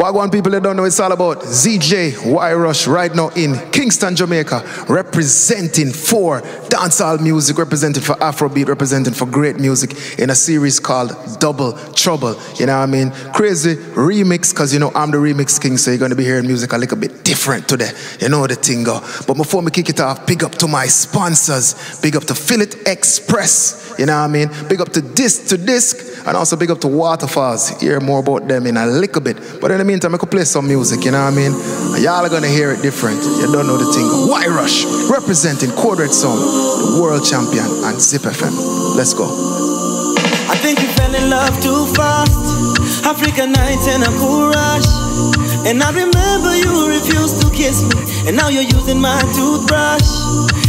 Wagwan people that don't know it's all about ZJ Y Rush right now in Kingston, Jamaica, representing for dancehall music, representing for Afrobeat, representing for great music in a series called Double Trouble. You know what I mean? Crazy remix, because you know I'm the remix king, so you're gonna be hearing music a little bit different today. You know the thing go. But before we kick it off, big up to my sponsors, big up to Fillet Express, you know what I mean? Big up to Disc to Disc, and also big up to Waterfalls. Hear more about them in a little bit. But in meantime, I could play some music, you know what I mean? Y'all are gonna hear it different. You don't know the thing. Y Rush, representing Red Sound, the world champion, and Zip FM. Let's go. I think you fell in love too fast. African nights in a cool rush. And I remember you refused to kiss me. And now you're using my toothbrush.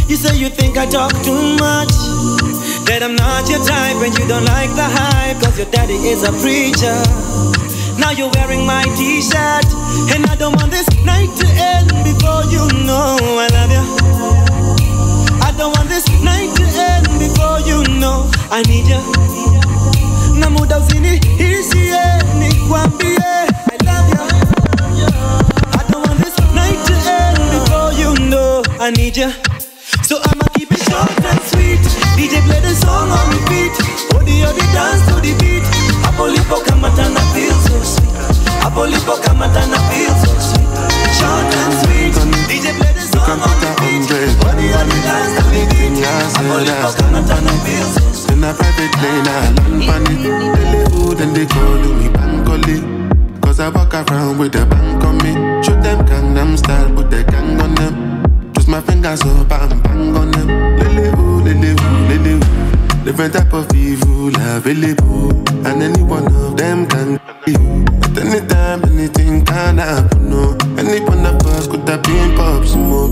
You say you think I talk too much. That I'm not your type and you don't like the hype. Cause your daddy is a preacher. Now you're wearing my t-shirt. And I don't want this night to end before you know I love you. I don't want this night to end before you know I need you. Na muda usini isie nikwambie I love you. I don't want this night to end before you know I need you. So I'ma keep it short and sweet. DJ play the song on repeat. Odi odi dance to the beat. Apolipo kamatana feel so sweet. Apolipo kamatana feel so sweet. Short and sweet. DJ play the song on repeat. Odi odi dance to the beat. Apolipo kamatana feel so sweet. In a private plane, I land on it. They food they call me. Cause I walk around with a bank on me. Show them Gangnam style, put the gang on them. Twist my fingers oh, up and bang on them. Lily ooh, lily. Different type of evil available. And any one of them can be. At any time, anything can happen. No, any one of us could have been pop smoke.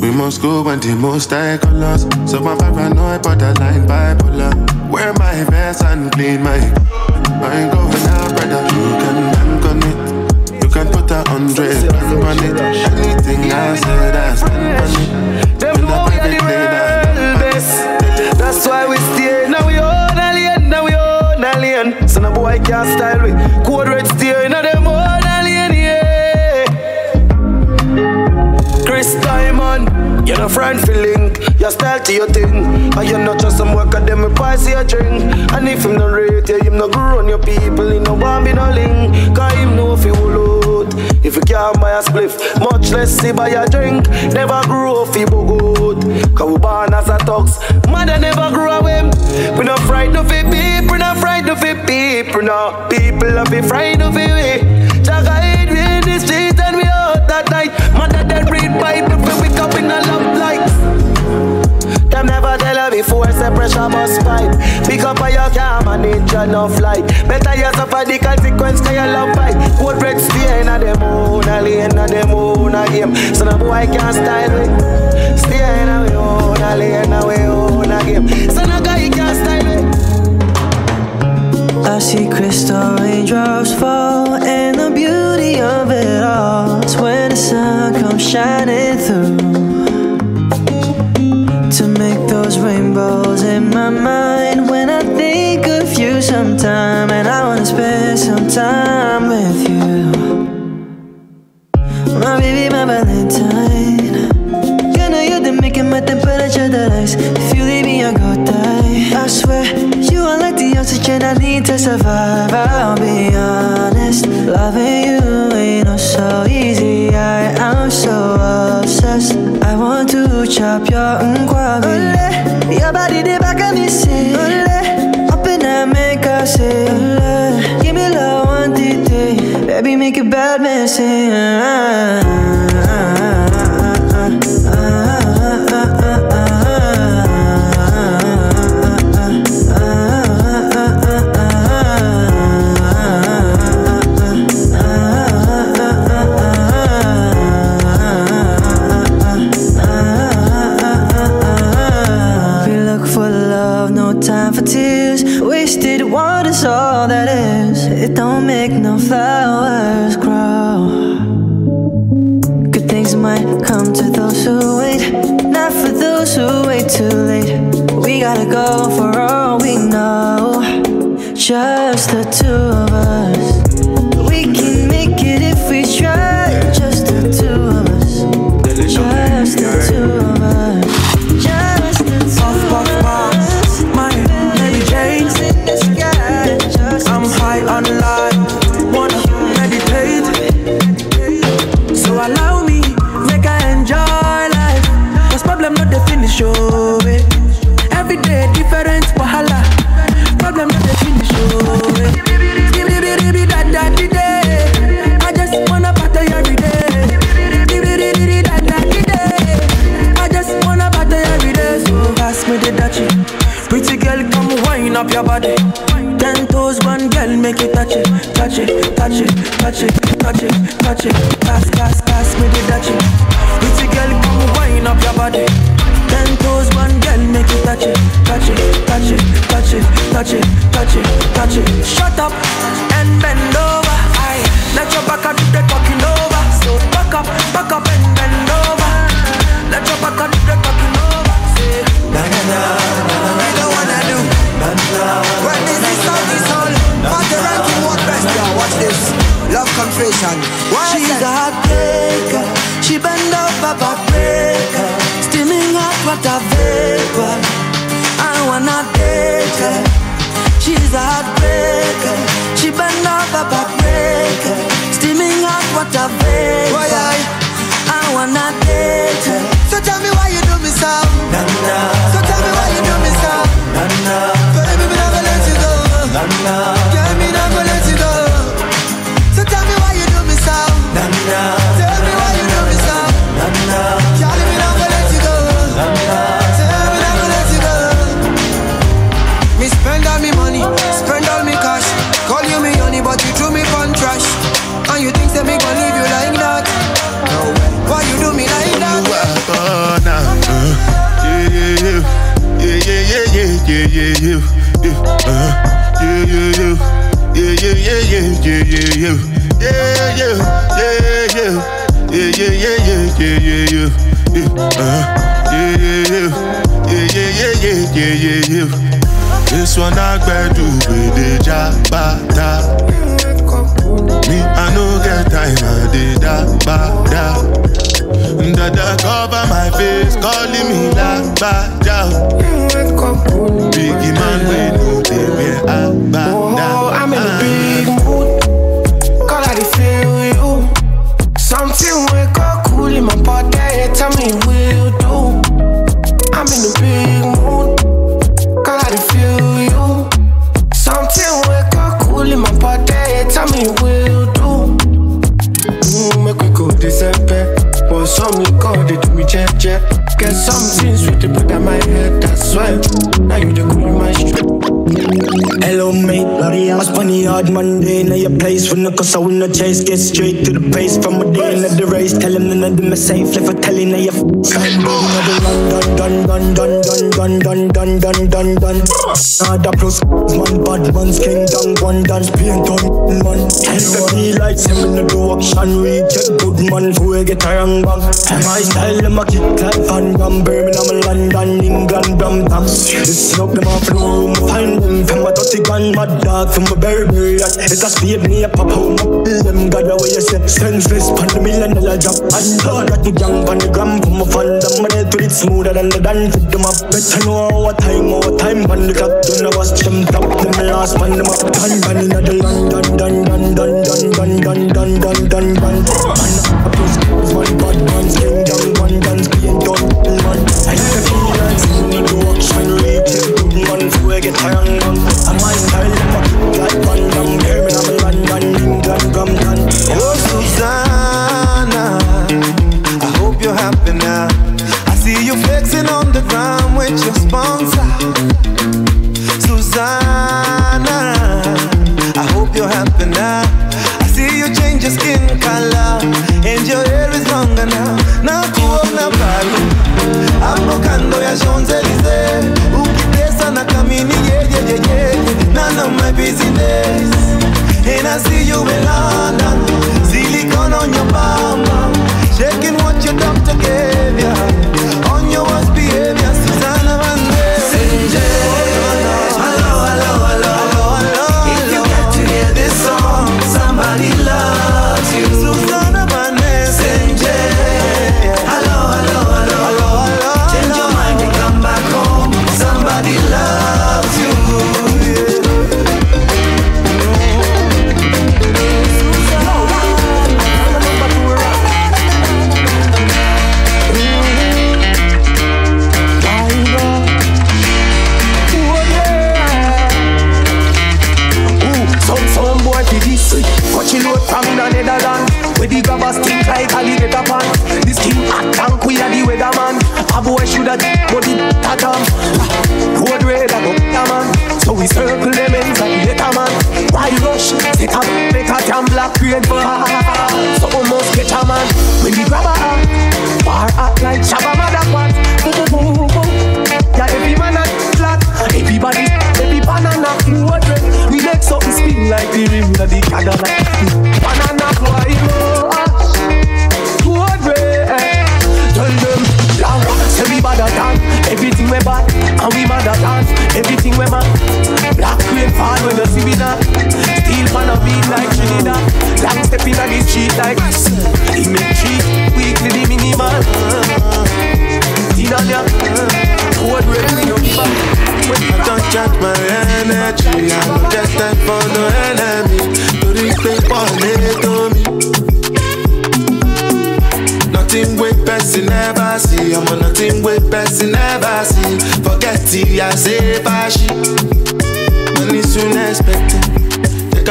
We must go when the most high colors. So I'm paranoid, borderline bipolar. Wear my vest and clean my. I ain't going out, brother. You can bank on it. You can put a hundred on it. Anything I said, I stand on it. Can't style we. Code red stay, now them own alien, yeah. Chris Diamond, you're no friend for link. Your style to your thing. And you're not just some work at them, price your drink. And if him no rate you, him no grow on your people. He no want be no link. Cause him know if he will out. If you can't buy a spliff, much less see buy a drink. Never grow if he bogot. Cause we born as a tux. Mother never grew away. We not frightened of it, people. We not frightened of it, people. No, people have been frightened of it. Jaga hide we in the street and we out that night. Mother then read Bible, we wake up in a love lights. Them never tell her before, say pressure must fight. Pick up on your car, manage your no flight. Better you suffer the consequence, cause you love fight. Code red stay in a them own, a lane, a them own, a game. So no boy can't style me. Stay in a we a game. Can't style me. I see crystal raindrops fall, and the beauty of it all is when the sun comes shining through to make those rainbows in my mind. When I think of you sometime, and I wanna spend some time with you, water's all that is. It don't make no flowers grow. Good things might come to those who wait, not for those who wait too late. We gotta go for all we know. Just the two of us. me the dachi. Pretty girl, come wind up your body. Ten toes, one girl, make it touch it, touch it, touch it, touch it, touch it, touch it. Pass, pass, pass me the dachi. Pretty girl, come wind up your body. Ten toes, one girl, make it touch it, touch it, touch it, touch it, touch it, touch it, touch it. Shut up and bend over. Aye. Let your back out, take talking over. So back up, back up and confession. Why She's a heartbreaker. She bend over backbreaker. Steaming hot water vapor. I wanna date her. She's a heartbreaker. She bend over backbreaker. Steaming hot water vapor. I? Wanna date yeah, yeah, yeah. This one I gbẹ́dù gbèdéjà bàtà. Safe Nada plus man, bad man's king down One dance, paint on man Everybody likes him in the do action Reject good man, who we get a wrong bang My style, them a kick like Van Damme Birmingham, London, England, Brampton Listen up, them off the room Find them from a dirty gun, mad dog From a Burberry yacht It's a speed me a pop home up Them got away you say Senseless, pan the million dollar job. And God, that gang pan the gram From a fan, them a dead with it smoother than the dance Fit them up, better know our time, our time Pan the clock, know what's them top Them last pan them up Dun, dun, inna the London, dun, dun, dun, dun, dun, dun, dun, dun, dun, dun Man, a plus one bad man's king down One dance, being done, man I never feel like seeing the action Reject good man, before I get tired And my style, a kick like Van Damme Birmingham, London, England, Brampton Oh, Susanna, I hope you're happy now. I see you flexing on the ground with your sponsor. Ya Champs-Elysees, ukitesa na kamini yeah, yeah, yeah, yeah. None of my business. And I see you in London, silicone on your bum. shaking what you doctor gave Dimitri, When I don't charge my energy I don't get time for no enemy To the paper, to me Nothing with person never see. I'm on nothing with person never see Forget Money soon expected. Take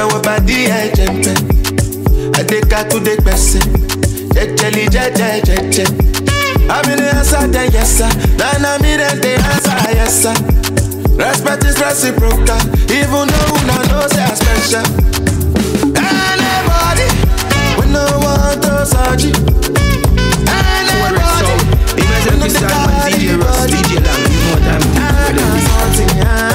Jẹ́dẹ́ka tún dé gbẹ̀sẹ̀, jẹ́jẹ́lì jẹ́jẹ́ jẹ́jẹ́. Àmì ni ẹ̀sà dẹ̀ yẹ̀sà, nana mi dẹ̀ dẹ̀ ẹ̀sà yẹ̀sà. Respect is reciprocal, even though una know say I special. Anybody, we no want to search you. Anybody, we no dey carry body. Even if you start my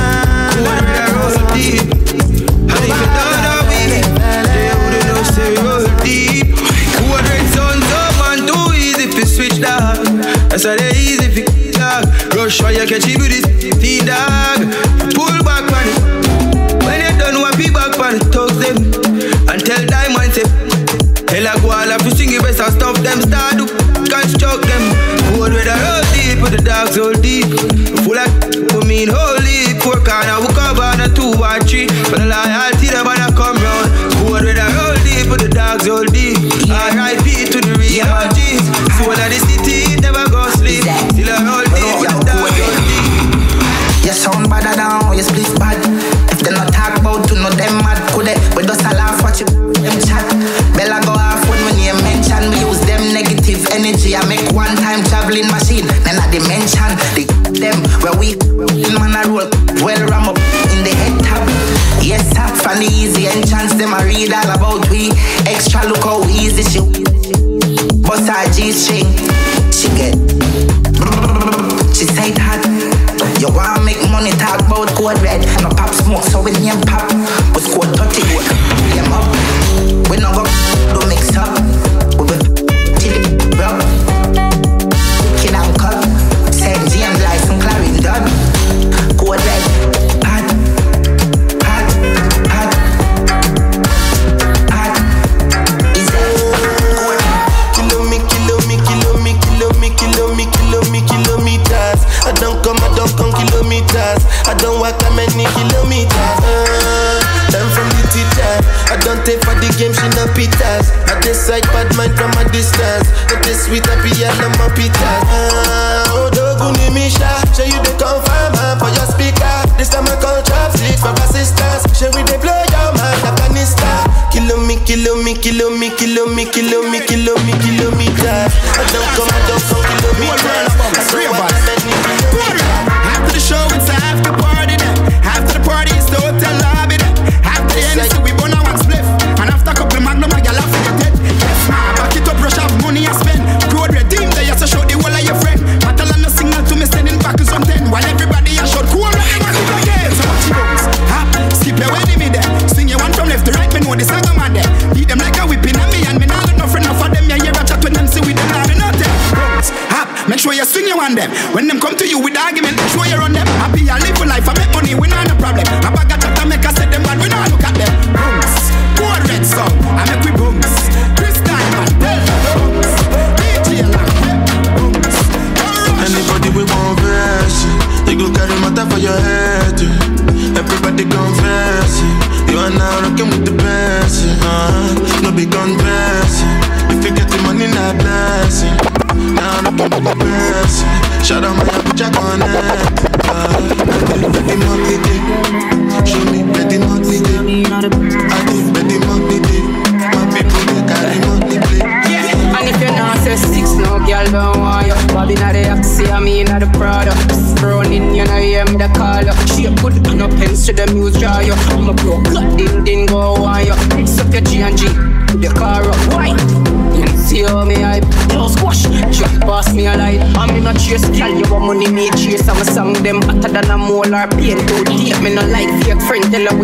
sing kilo me, kilo me, kilo me, kilo me, kilo me, kilometers. I don't come, I don't come kilometers. I don't want them. When them come to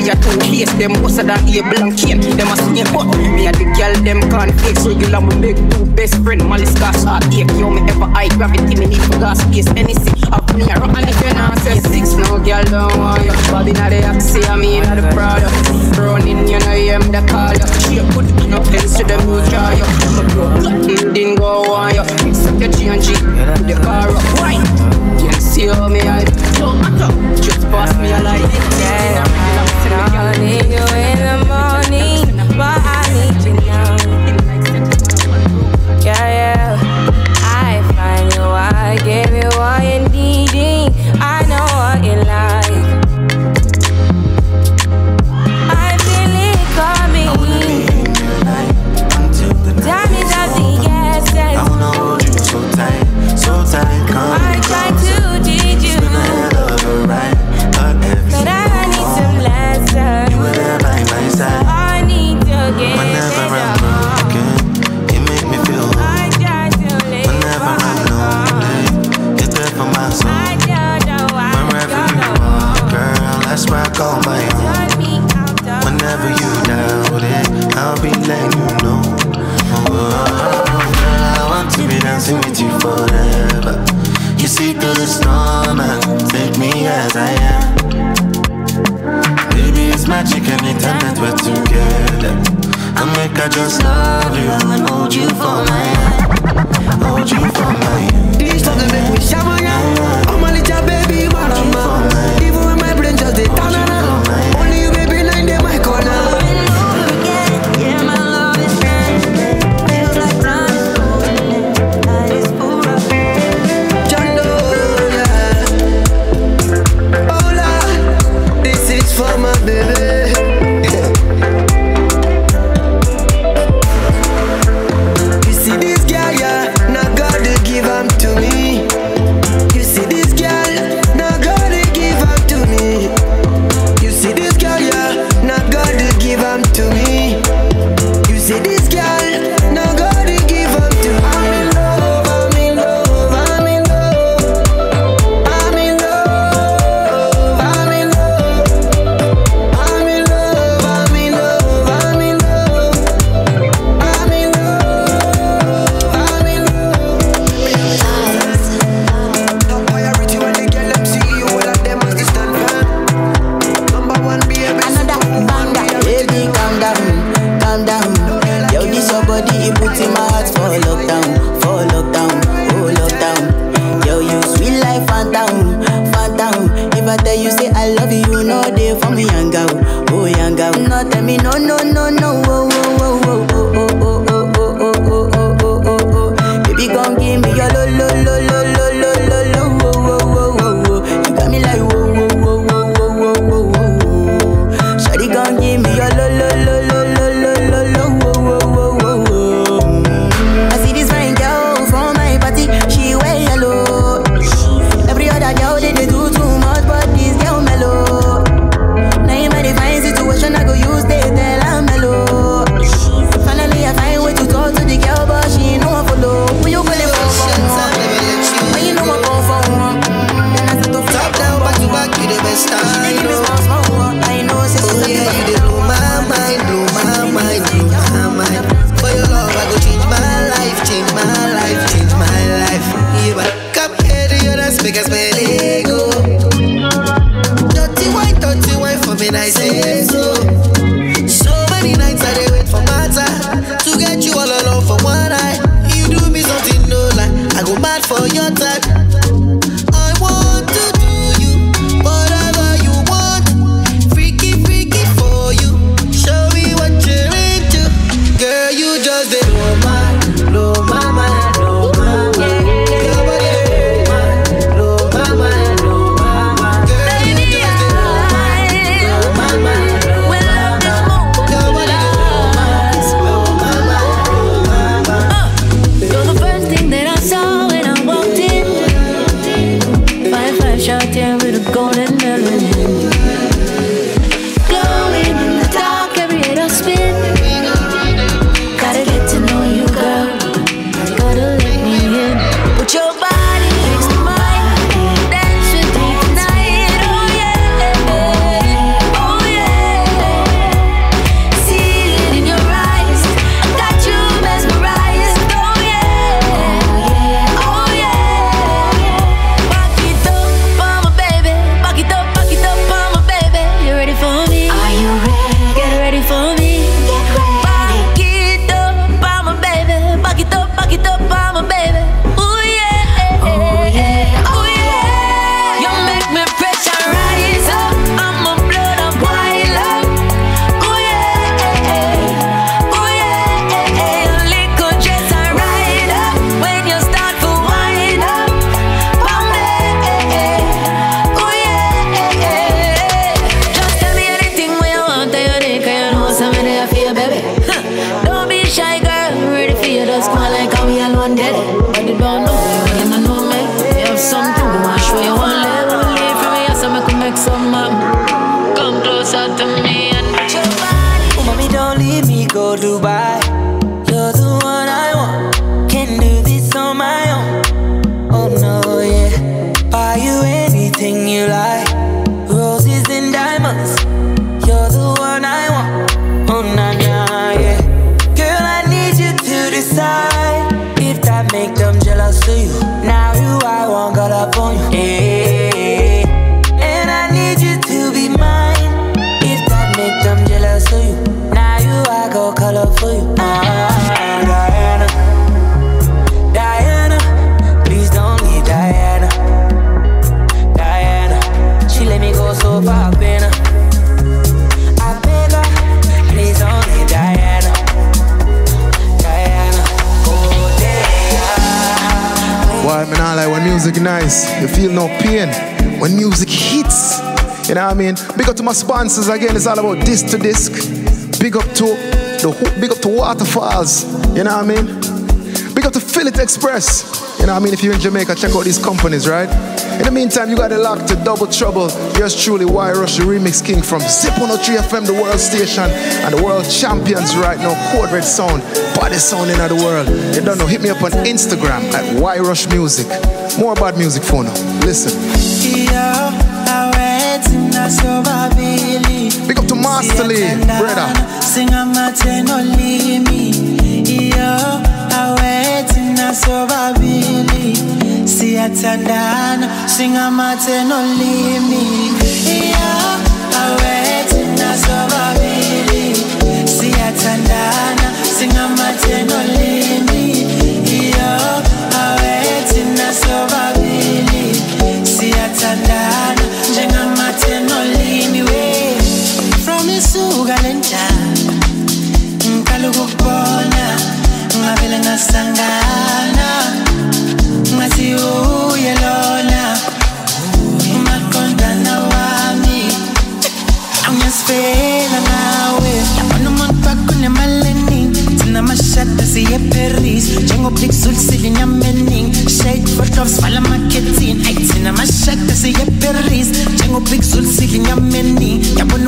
a two face, them worse than a blank chain. Them a snake up. Me a the girl, them can't fix. Regular, me make two best friend. Malice gas heartache. Yo, me ever high gravity, me need for gas space. Anything up me a rock and if you not say six, no girl don't want you. Bobby not the axi, I mean not the product. Running, you know, yeah, me the call you. She a good, no offense to them who try you. Me blow, didn't go on you. Mix up your G and G, the car up. Why? You see how me I Don't matter. Just pass me a light. Yeah. Calling you in the you feel no pain. When music hits, you know what I mean? Big up to my sponsors again, it's all about disc to disc. Big up to the big up to waterfalls, you know what I mean? Big up to Philly Express. You know what I mean? If you're in Jamaica, check out these companies, right? In the meantime, you got the lock to Double Trouble. Yours truly, Y Rush, the remix king from Zip 103 FM, the world station, and the world champions right now, Code Red Sound, baddest sound in the world. You don't know, hit me up on Instagram at Y Rush Music. More about music for now. Listen. Big up to Master Lee, brother. Sing a matenolimi. Yo, awetina sobabili. Siyathandana, singa matenolimi. Yo, awetina eparis njengopixul silinyama eningi shade photos vala amakhetini ayi thina amashada siye eparis njengopixul silinyama eningi yabona umuntu wakho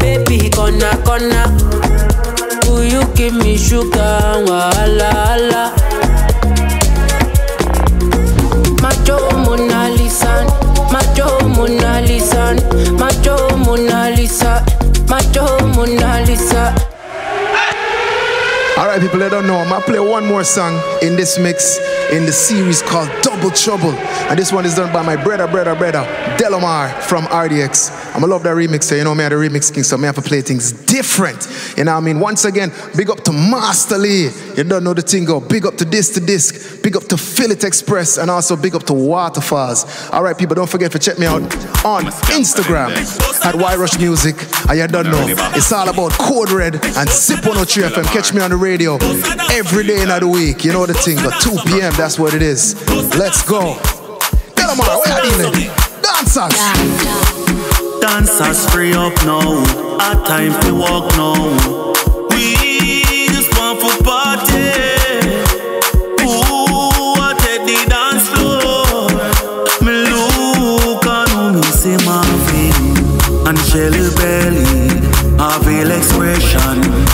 Baby, gonna, gonna. Will you give me sugar, wala, wala. Macho Mona Lisa, Macho Mona Lisa, Macho Mona Lisa, Macho Mona Lisa. All right, people, they don't know. I'm gonna play one more song in this mix in the series called Double Trouble, and this one is done by my brother, brother, brother, Delomar from RDX. I'm gonna love that remix. So you know me, I'm the remix king, so me have to play things different. You know what I mean? Once again, big up to Master Lee. You don't know the thing go. Big up to Disc to Disc. Big up to Philly Express, and also big up to Waterfalls. All right, people, don't forget to check me out on Instagram at Y Rush Music. And you don't know, it's all about Code Red and Zip 103 FM. Catch me on the radio every day in the week. You know the thing, but 2 p.m. That's what it is. Let's go. Tell them all, what you doing? Dancers. Dancers free up now. Our time to walk now. We just want for party. Ooh, I take the dance. Me look and me see Shelly Belly. a veil expression.